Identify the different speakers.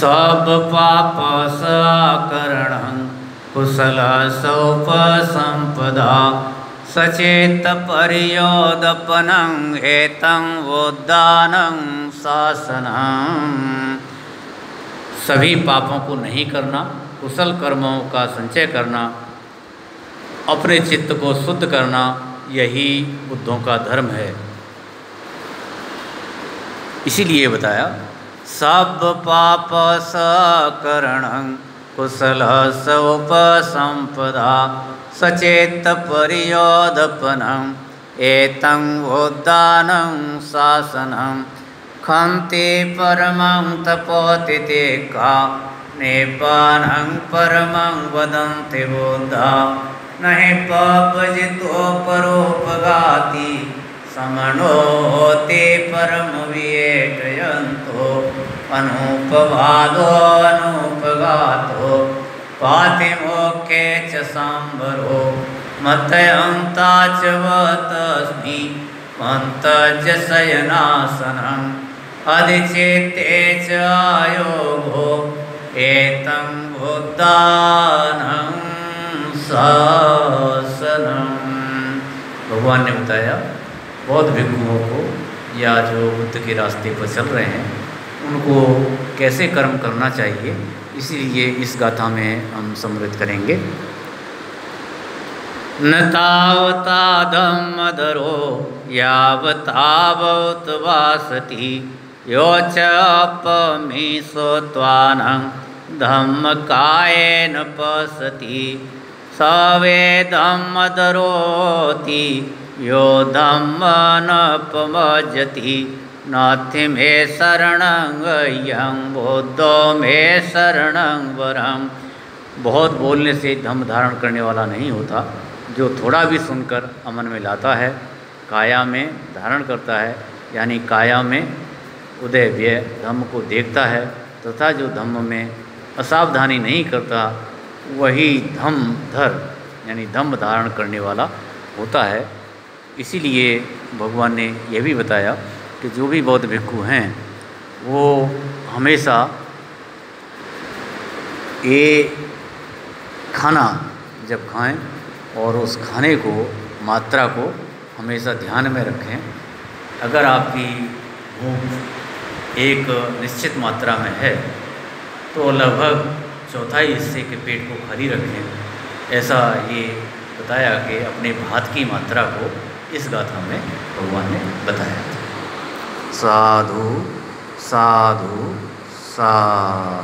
Speaker 1: सब पाप सकरण, कुशल सौपसंपदा सचेत पर्योदपनं, एतं वोदानं शासनम सभी पापों को नहीं करना, कुशल कर्मों का संचय करना, अपने चित्त को शुद्ध करना, यही बुद्धों का धर्म है। इसीलिए बताया सब पाप सकरण, कुशल सौपसंपदा सचेत पर्योदपनम एतं वोदानं शासनम खन्ति परमं तपोति का नेपानं परमं वदन्ति बुद्धा। न हि पापजितो परोपगाति समनो ते परमवियेटयन्तो अनुपवादो, अनुपगातो पातिमोक्षे च सांबरो मतयन्ता च वतस्मि मन्तज शयनासनम् अधिचेते च आयोगो एतं बुद्धानं शासनम। भगवान ने बताया बौद्ध भिक्षुओं को या जो बुद्ध के रास्ते पर चल रहे हैं, उनको कैसे कर्म करना चाहिए, इसीलिए इस गाथा में हम समृद्ध करेंगे। न तावता धम्मधरो यावतावत वासति यो च अपमीशोत्वानं धम्मकायेन पसति। स वेदमदरोति यो धम्मनपमजति नाथि मे शरणं यं बुद्धो मे शरणं वरम बहुत बोलने से धम्म धारण करने वाला नहीं होता। जो थोड़ा भी सुनकर अमन में लाता है, काया में धारण करता है, यानी काया में उदय व्यय धम्म को देखता है, तथा जो धम्म में असावधानी नहीं करता, वही धम्म धर, यानी धम्म धारण करने वाला होता है। इसीलिए भगवान ने यह भी बताया कि जो भी बौद्ध भिक्खु हैं, वो हमेशा ये खाना जब खाएँ और उस खाने को, मात्रा को हमेशा ध्यान में रखें, अगर आपकी भूख एक निश्चित मात्रा में है तो लगभग चौथाई हिस्से के पेट को खाली रखें। ऐसा ये बताया कि अपने भात की मात्रा को इस गाथा में भगवान ने बताया। साधु साधु साधु।